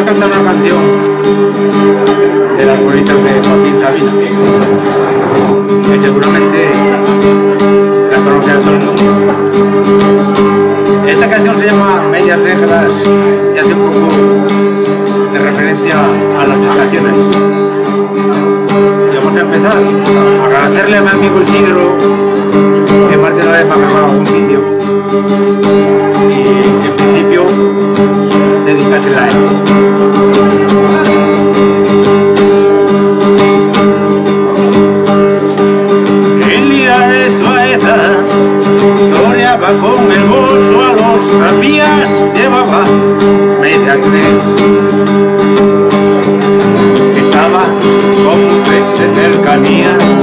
a cantar una canción de las bolitas de Joaquín Sabina, que seguramente la conoce todo el mundo. Esta canción se llama Medias Negras y hace un poco de referencia a las estaciones. Y vamos a empezar. a Agradecerle a mi amigo Isidro, que parte de la vez me ha un vídeo. caminha.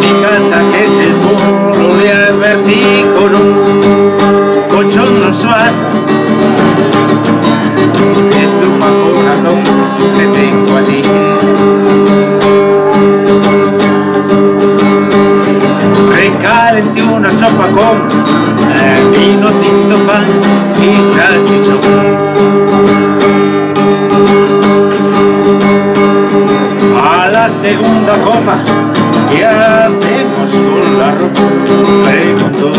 Mi casa que es el pueblo de Albertícono, cochono suaza. Es su corazón te tengo a ti. Recalente una sopa con eh, vino tinto pan y salchichón. segunda copa ya tenemos con la ropa, preguntó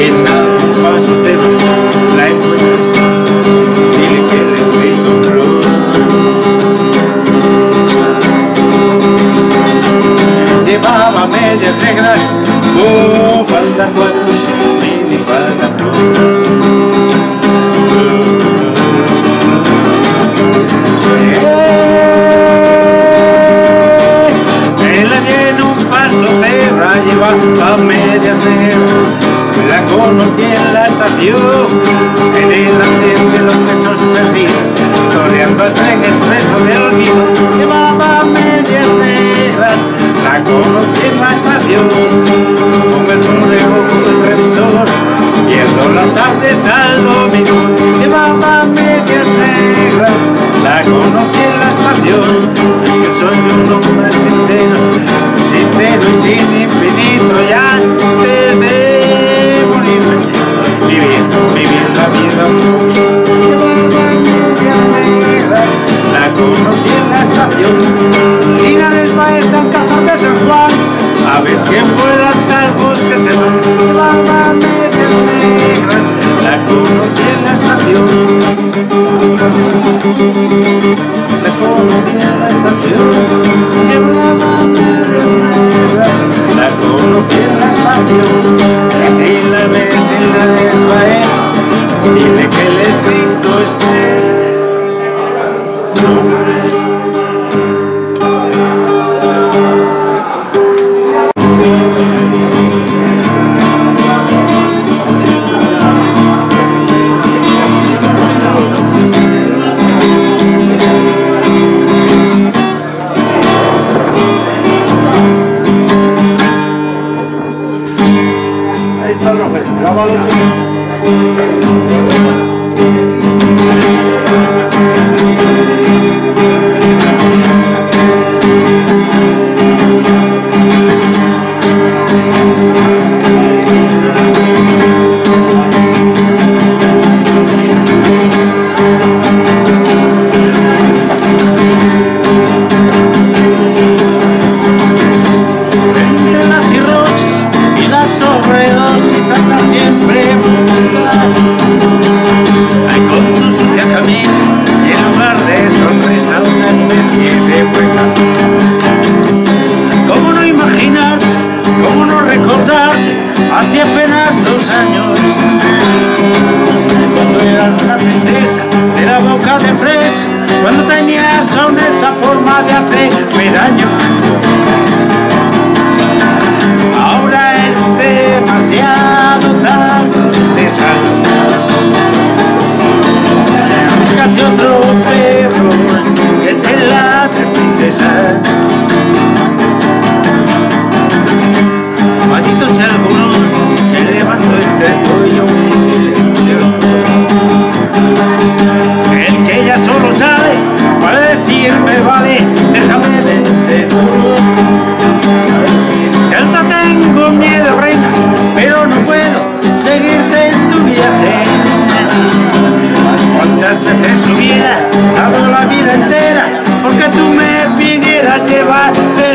in io che sogno non nome sin teno sin teno e sin infinito e antes de morirme vivir, vivir la vida Música hacerme daño. amo la vida entera, porque tú me pidieras llevarte